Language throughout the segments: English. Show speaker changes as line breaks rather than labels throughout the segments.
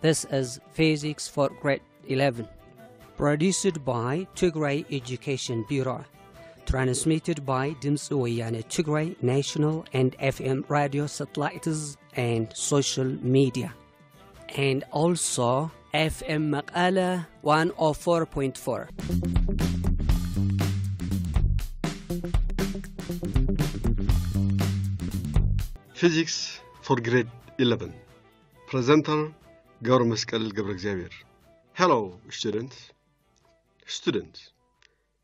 This is Physics for Grade 11, produced by Tigray Education Bureau, transmitted by Dimtsi Weyane Tigray National and FM radio satellites and social media, and also FM Mekelle 104.4.
Physics for Grade 11 Presenter Gaur Meskel Xavier. Hello students. Students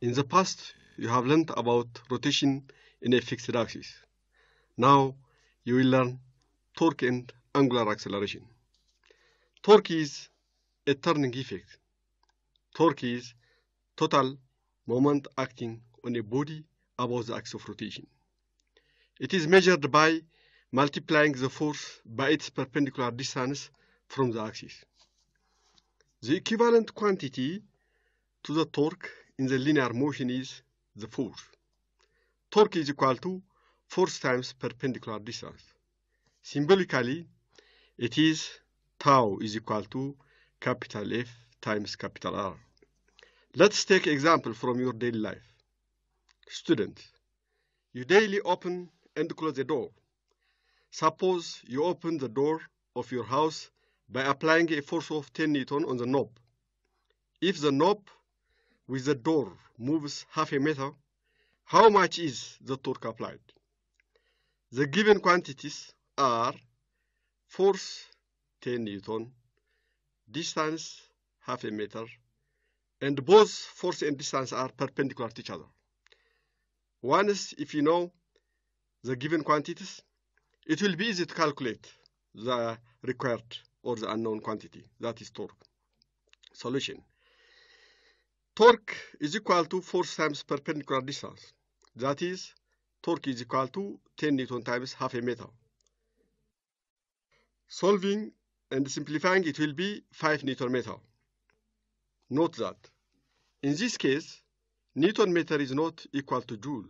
In the past you have learned about rotation in a fixed axis. Now you will learn torque and angular acceleration. Torque is a turning effect. Torque is total moment acting on a body above the axis of rotation. It is measured by multiplying the force by its perpendicular distance from the axis. The equivalent quantity to the torque in the linear motion is the force. Torque is equal to force times perpendicular distance. Symbolically, it is tau is equal to capital F times capital R. Let's take example from your daily life. Student, you daily open and close the door. Suppose you open the door of your house by applying a force of 10 Newton on the knob. If the knob with the door moves half a meter, how much is the torque applied? The given quantities are force 10 Newton, distance half a meter, and both force and distance are perpendicular to each other. Once, if you know the given quantities, it will be easy to calculate the required or the unknown quantity, that is torque. Solution. Torque is equal to force times perpendicular distance. That is, torque is equal to 10 Newton times half a meter. Solving and simplifying it will be 5 Newton meter. Note that, in this case, Newton meter is not equal to joule.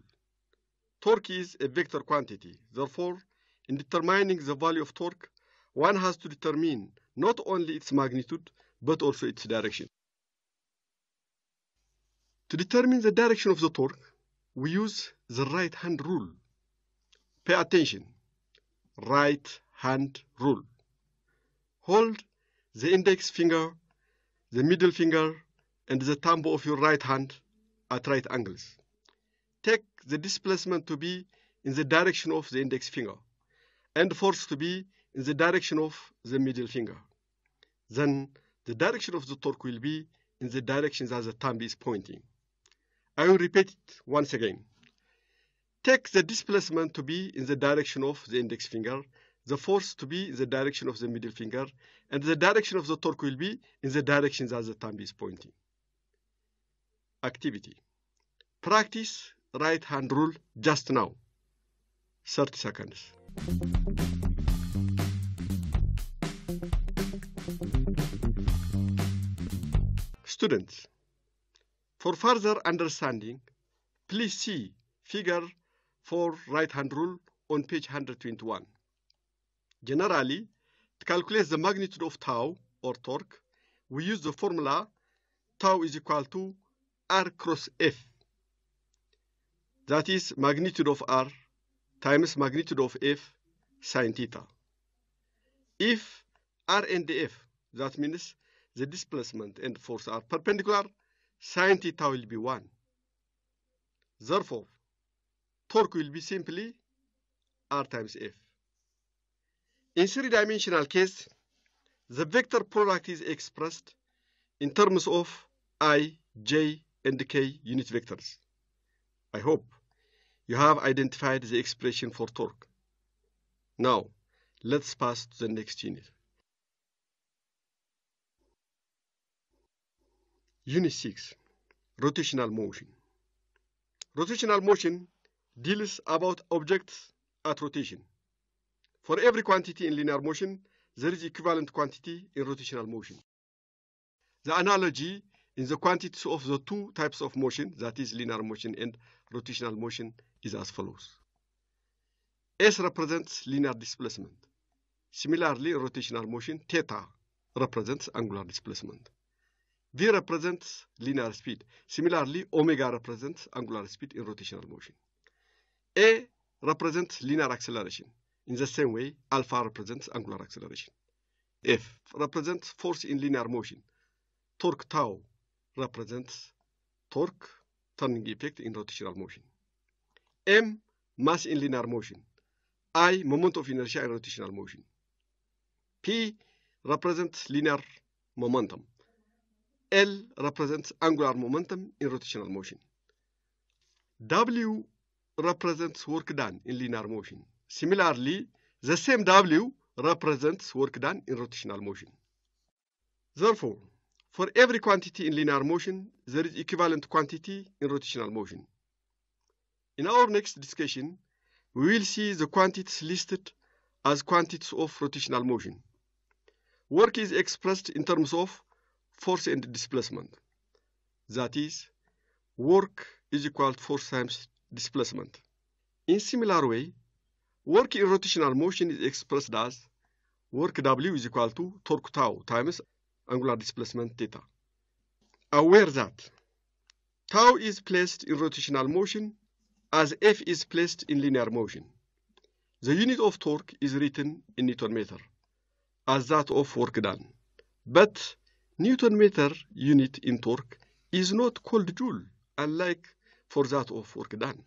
Torque is a vector quantity. Therefore, in determining the value of torque, one has to determine not only its magnitude, but also its direction. To determine the direction of the torque, we use the right hand rule. Pay attention. Right hand rule. Hold the index finger, the middle finger, and the thumb of your right hand at right angles. Take the displacement to be in the direction of the index finger and force to be in the direction of the middle finger. Then the direction of the torque will be in the direction that the thumb is pointing. I will repeat it once again. Take the displacement to be in the direction of the index finger, the force to be in the direction of the middle finger, and the direction of the torque will be in the direction that the thumb is pointing. Activity. Practice right hand rule just now. 30 seconds. Students, for further understanding, please see figure 4 right hand rule on page 121. Generally, to calculate the magnitude of tau or torque, we use the formula tau is equal to r cross f. That is magnitude of r times magnitude of f sine theta. If r and f, that means the displacement and force are perpendicular, sine theta will be 1. Therefore, torque will be simply r times f. In three-dimensional case, the vector product is expressed in terms of i, j, and k unit vectors. I hope you have identified the expression for torque. Now, let's pass to the next unit. Unit 6 Rotational Motion. Rotational motion deals about objects at rotation. For every quantity in linear motion, there is equivalent quantity in rotational motion. The analogy in the quantities of the two types of motion, that is linear motion and rotational motion, is as follows. S represents linear displacement. Similarly, rotational motion, theta represents angular displacement. V represents linear speed. Similarly, omega represents angular speed in rotational motion. A represents linear acceleration. In the same way, alpha represents angular acceleration. F represents force in linear motion. Torque tau represents torque turning effect in rotational motion. M mass in linear motion. I moment of inertia in rotational motion. P represents linear momentum. L represents angular momentum in rotational motion. W represents work done in linear motion. Similarly, the same W represents work done in rotational motion. Therefore, for every quantity in linear motion, there is equivalent quantity in rotational motion. In our next discussion, we will see the quantities listed as quantities of rotational motion. Work is expressed in terms of force and displacement. That is, work is equal to force times displacement. In similar way, work in rotational motion is expressed as work W is equal to torque tau times angular displacement theta. Aware that tau is placed in rotational motion as F is placed in linear motion. The unit of torque is written in Newton meter as that of work done. But Newton meter unit in torque is not called joule, unlike for that of work done.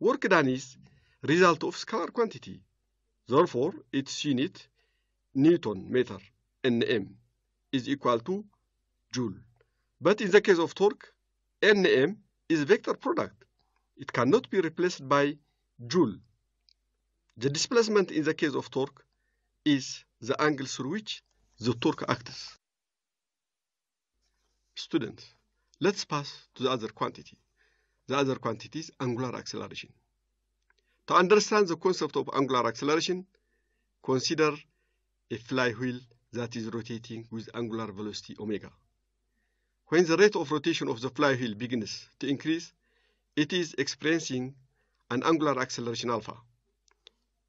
Work done is result of scalar quantity. Therefore, its unit, Newton meter, Nm, is equal to joule. But in the case of torque, Nm is vector product. It cannot be replaced by joule. The displacement in the case of torque is the angle through which the torque acts. Students, let's pass to the other quantity. The other quantity is angular acceleration. To understand the concept of angular acceleration, consider a flywheel that is rotating with angular velocity omega. When the rate of rotation of the flywheel begins to increase, it is experiencing an angular acceleration alpha.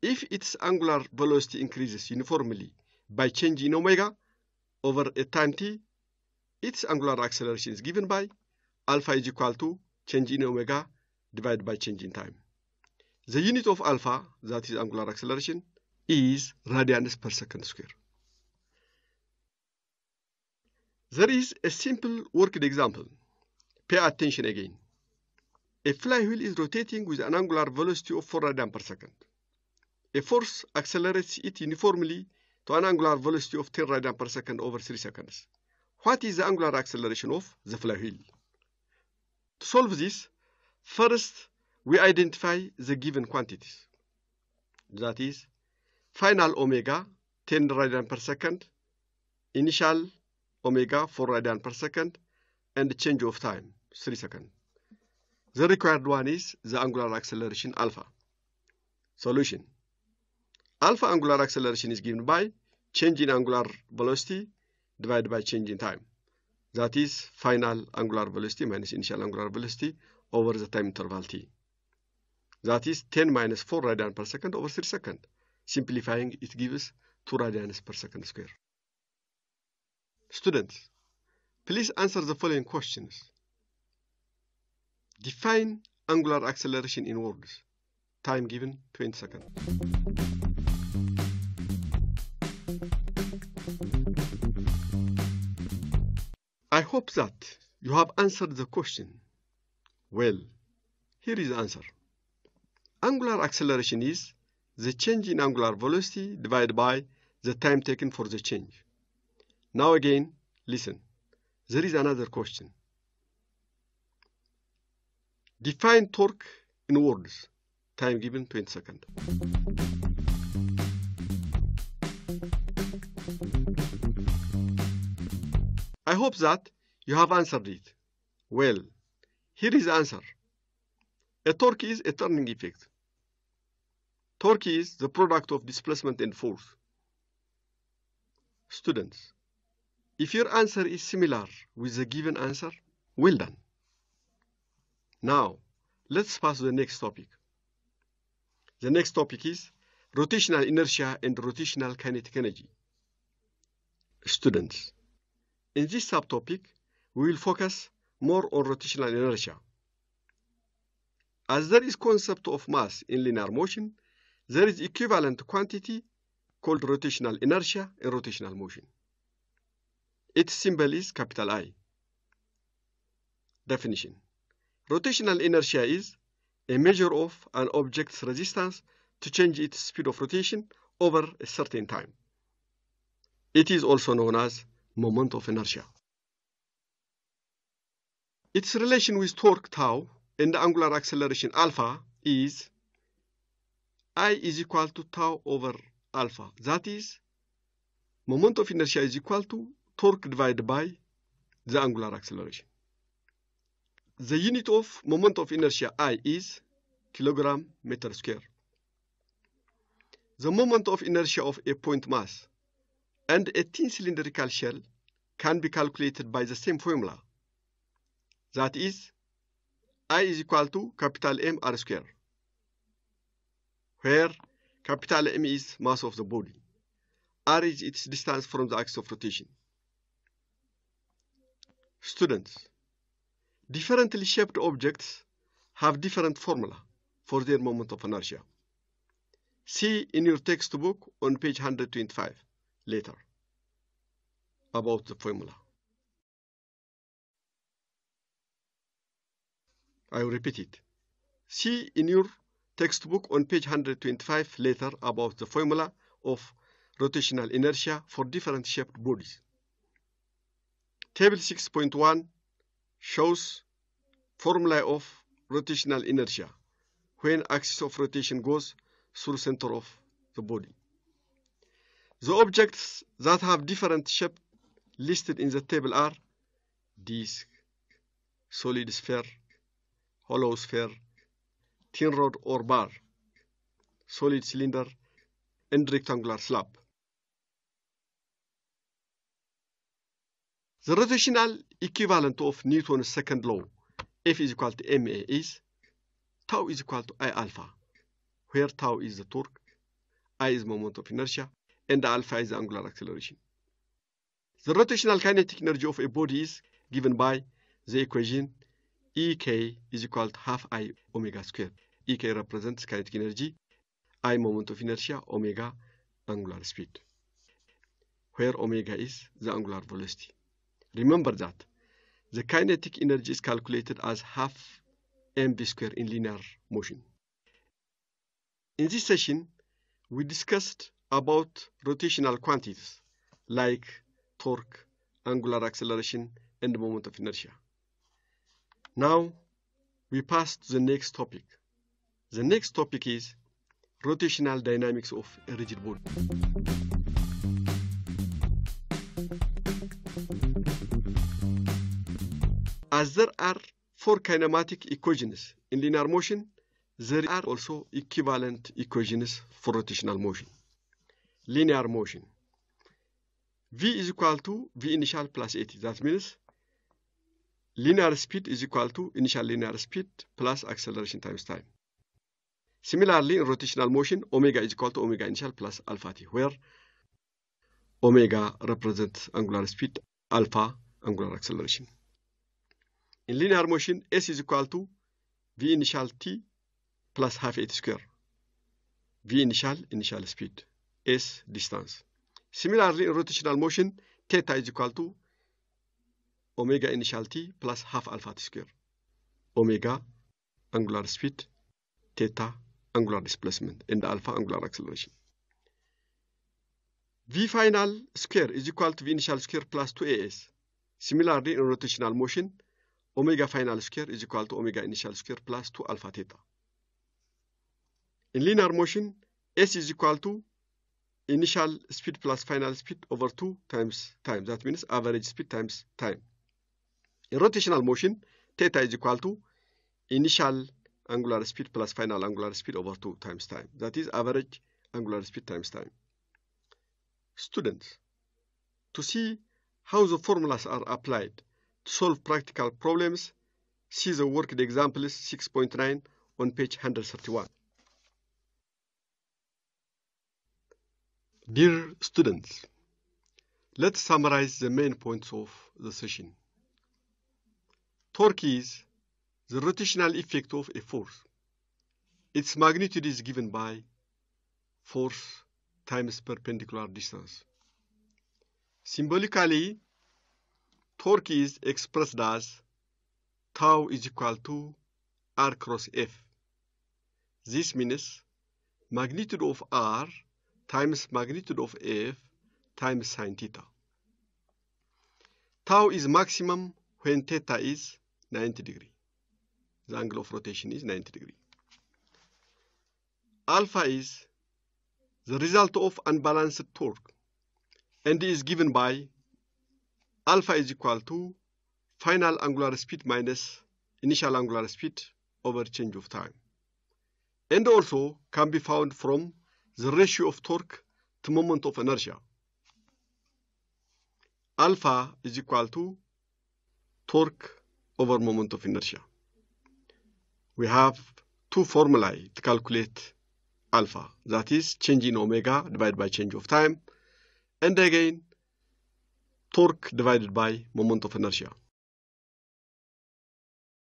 If its angular velocity increases uniformly by change in omega over a time t, its angular acceleration is given by alpha is equal to change in omega divided by change in time. The unit of alpha, that is angular acceleration, is radians per second square. There is a simple worked example. Pay attention again. A flywheel is rotating with an angular velocity of 4 radians per second. A force accelerates it uniformly to an angular velocity of 10 radians per second over 3 seconds. What is the angular acceleration of the flywheel? To solve this, first we identify the given quantities. That is, final omega 10 radians per second, initial omega 4 radians per second, and change of time 3 seconds. The required one is the angular acceleration alpha. Solution. Alpha angular acceleration is given by change in angular velocity divided by change in time. That is final angular velocity minus initial angular velocity over the time interval t. That is 10 minus 4 radians per second over 3 seconds. Simplifying, it gives 2 radians per second square. Students, please answer the following questions. Define angular acceleration in words. Time given 20 seconds. I hope that you have answered the question. Well, here is the answer. Angular acceleration is the change in angular velocity divided by the time taken for the change. Now again, listen. There is another question. Define torque in words. Time given 20 seconds. I hope that you have answered it. Well, here is the answer. A torque is a turning effect. Torque is the product of displacement and force. Students, if your answer is similar with the given answer, well done. Now, let's pass to the next topic. The next topic is rotational inertia and rotational kinetic energy. Students, in this subtopic, we will focus more on rotational inertia. As there is concept of mass in linear motion, there is equivalent quantity called rotational inertia in rotational motion. Its symbol is capital I. Definition. Rotational inertia is a measure of an object's resistance to change its speed of rotation over a certain time. It is also known as moment of inertia. Its relation with torque tau and the angular acceleration alpha is I is equal to tau over alpha. That is, moment of inertia is equal to torque divided by the angular acceleration. The unit of moment of inertia I is kilogram meter square. The moment of inertia of a point mass and a thin cylindrical shell can be calculated by the same formula. That is, I is equal to capital M R square, where capital M is mass of the body, R is its distance from the axis of rotation. Students, differently shaped objects have different formula for their moment of inertia. See in your textbook on page 125 later about the formula. I will repeat it. See in your textbook on page 125 later about the formula of rotational inertia for different shaped bodies. Table 6.1 shows formula of rotational inertia when axis of rotation goes through center of the body. The objects that have different shape listed in the table are disc, solid sphere, hollow sphere, thin rod or bar, solid cylinder, and rectangular slab. The rotational equivalent of Newton's second law, F is equal to ma, is tau is equal to I alpha, where tau is the torque, I is moment of inertia, and alpha is the angular acceleration. The rotational kinetic energy of a body is given by the equation Ek is equal to half I omega square. Ek represents kinetic energy, I moment of inertia, omega angular speed, where omega is the angular velocity. Remember that the kinetic energy is calculated as half mv square in linear motion. In this session, we discussed about rotational quantities like torque, angular acceleration, and moment of inertia. Now, we pass to the next topic. The next topic is rotational dynamics of a rigid body. As there are four kinematic equations in linear motion, there are also equivalent equations for rotational motion. Linear motion. V is equal to V initial plus at. That means linear speed is equal to initial linear speed plus acceleration times time. Similarly, in rotational motion, omega is equal to omega initial plus alpha t, where omega represents angular speed, alpha angular acceleration. In linear motion, S is equal to V initial t plus half at square. V initial, initial speed, S distance. Similarly, in rotational motion, theta is equal to omega initial t plus half alpha t square. Omega, angular speed, theta, angular displacement, and alpha, angular acceleration. V final square is equal to V initial square plus 2as. Similarly, in rotational motion, omega final square is equal to omega initial square plus 2 alpha theta. In linear motion, S is equal to initial speed plus final speed over 2 times time. That means average speed times time. In rotational motion, theta is equal to initial angular speed plus final angular speed over 2 times time. That is average angular speed times time. Students, to see how the formulas are applied solve practical problems, see the worked examples 6.9 on page 131. Dear students, let's summarize the main points of the session. Torque is the rotational effect of a force. Its magnitude is given by force times perpendicular distance. Symbolically, torque is expressed as tau is equal to r cross f. This means magnitude of r times magnitude of f times sine theta. Tau is maximum when theta is 90 degree. The angle of rotation is 90 degree. Alpha is the result of unbalanced torque and is given by alpha is equal to final angular speed minus initial angular speed over change of time. And also can be found from the ratio of torque to moment of inertia. Alpha is equal to torque over moment of inertia. We have two formulae to calculate alpha, that is change in omega divided by change of time, and again torque divided by moment of inertia.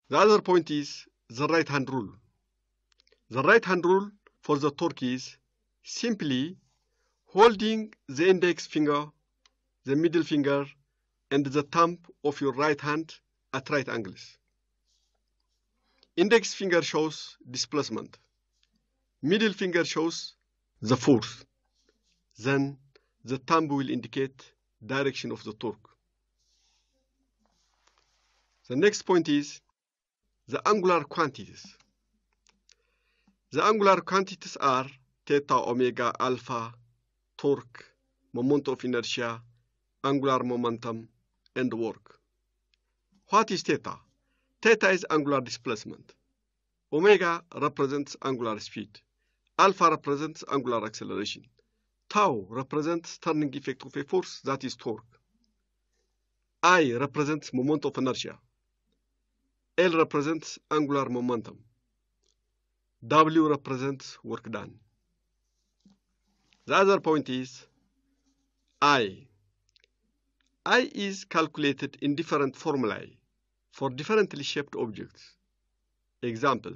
The other point is the right hand rule. The right hand rule for the torque is simply holding the index finger, the middle finger, and the thumb of your right hand at right angles. Index finger shows displacement. Middle finger shows the force. Then the thumb will indicate direction of the torque. The next point is the angular quantities. The angular quantities are theta, omega, alpha, torque, moment of inertia, angular momentum, and work. What is theta? Theta is angular displacement. Omega represents angular speed. Alpha represents angular acceleration. Tau represents turning effect of a force, that is torque. I represents moment of inertia. L represents angular momentum. W represents work done. The other point is I. I is calculated in different formulae for differently shaped objects. Example,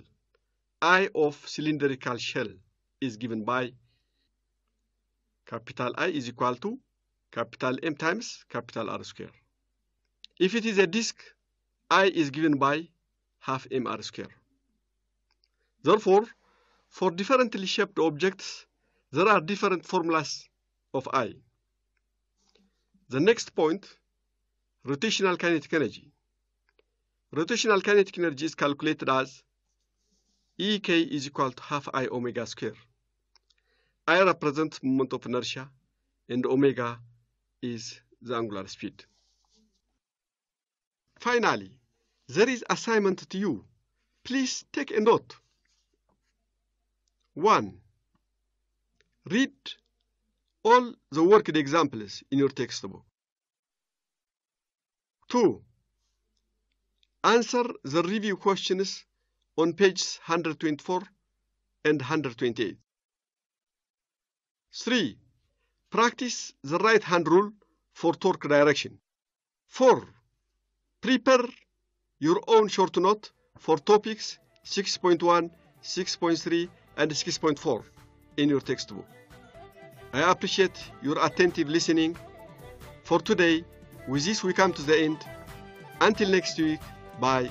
I of cylindrical shell is given by capital I is equal to capital M times capital R square. If it is a disk, I is given by half mr square. Therefore, for differently shaped objects, there are different formulas of I. The next point, rotational kinetic energy. Rotational kinetic energy is calculated as Ek is equal to half I omega square. I represents moment of inertia and omega is the angular speed. Finally, there is assignment to you. Please take a note. 1. Read all the worked examples in your textbook. 2. Answer the review questions on pages 124 and 128. 3. Practice the right hand rule for torque direction. 4. Prepare your own short note for topics 6.1, 6.3, and 6.4 in your textbook. I appreciate your attentive listening. For today, with this we come to the end. Until next week, bye.